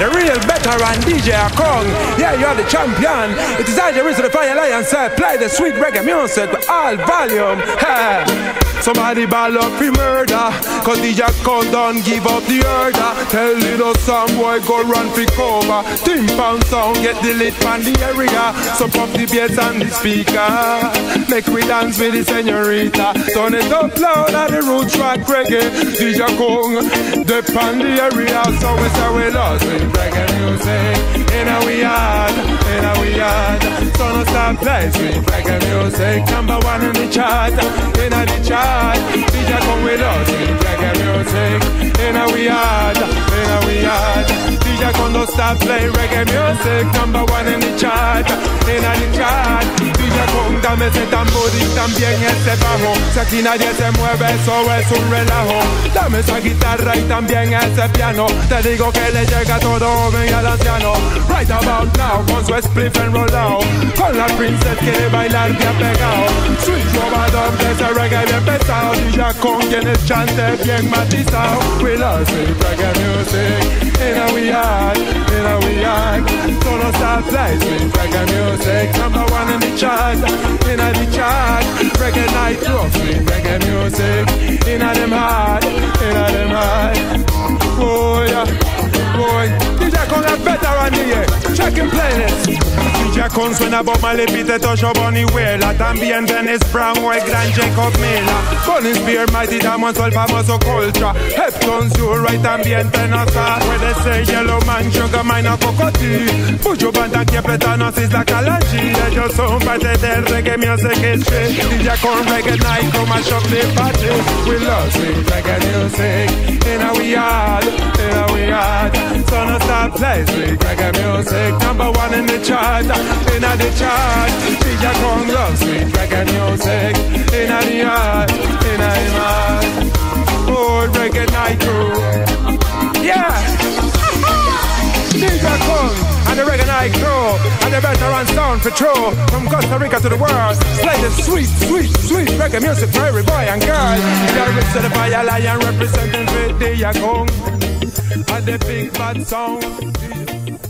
the real veteran DJ Acon. Yeah, you're the champion. It is I, Rinse the Fire Lion, said, play the sweet reggae music with all volume. Somebody ball up for murder Cause DJ Acon don't give up the order Tell little some boy go run for cover. Tim pound sound get the lit from the area. So pop the bass and the speaker. Make we dance with the senorita. Turn it up loud at the root track reggae. DJ Kong Dip on the area. So we say we lost with reggae music. In a we yard, in a we yard. So no stop play sweet reggae music. Number one in the chart, in a the chart. DJ come with us with reggae music? In a we yard, in a we yard. DJ come don't stop playing reggae music? Number one in the chart, in a the chart. DJ come dame ese tambor y también ese bajo aquí nadie se mueve eso es un relajo Dame esa guitarra y también ese piano. Te digo que le llega todo joven y al anciano. Right about now con su spliff enrollado Con la princess quiere bailar bien pegado. Sweet robador de ese reggae bien pesado. DJ Acon quien el chante bien matizado. We love sweet reggae music. In a we yard, in a we So no stop sweet reggae music. Number one in the chart, in a the chart. Reggae night rough sweet reggae music. In a them heart, con la veteran here, checking playlist DJ Acon suena Bob Marley, Peter Tosh, Bunny Wailer También Dennis Brown o el gran Jacob Miller? Burning Spear, Mighty Diamonds el famoso Culture. Heptones, you right también Tenor Saw Puede ser Yellow Man, Sugar Minott Cocotí Buju Banton, Kiepetanos, Isla Kalanji Ellos son parte del reggae music history DJ Acon reggae night, come and shock the party. We love sweet reggae music. In a we yard, in a we yard Stop play sweet reggae music Number one in the chart, in the chart. DJ Acon love sweet reggae music In the yard, in the yard. Oh, reggae night crew. Yeah. DJ Acon and the reggae night crew and the veteran sound true. From Costa Rica to the world. Play the sweet, sweet, sweet reggae music for every boy and girl. You're the fire lion representing for DJ Acon and the big bad sound.